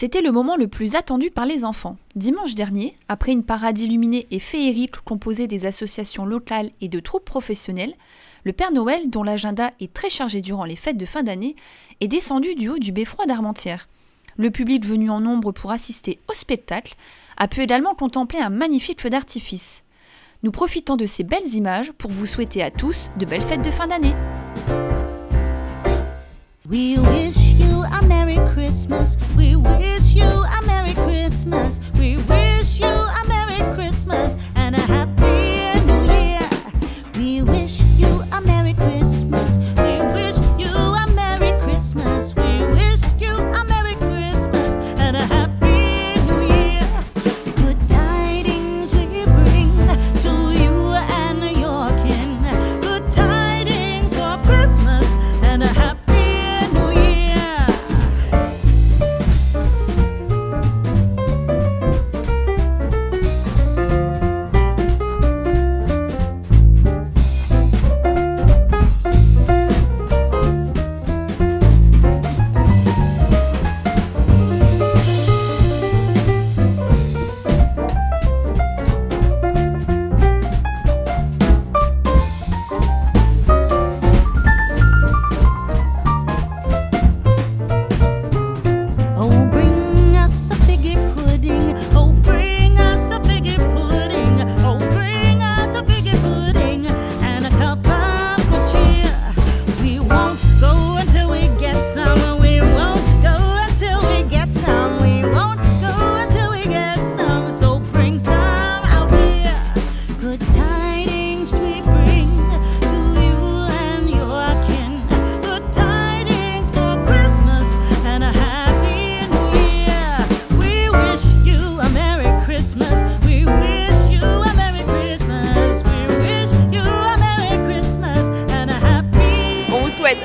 C'était le moment le plus attendu par les enfants. Dimanche dernier, après une parade illuminée et féerique composée des associations locales et de troupes professionnelles, le Père Noël, dont l'agenda est très chargé durant les fêtes de fin d'année, est descendu du haut du beffroi d'Armentières. Le public venu en nombre pour assister au spectacle a pu également contempler un magnifique feu d'artifice. Nous profitons de ces belles images pour vous souhaiter à tous de belles fêtes de fin d'année.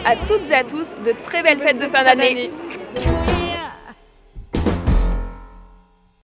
À toutes et à tous de très belles fêtes de fin d'année.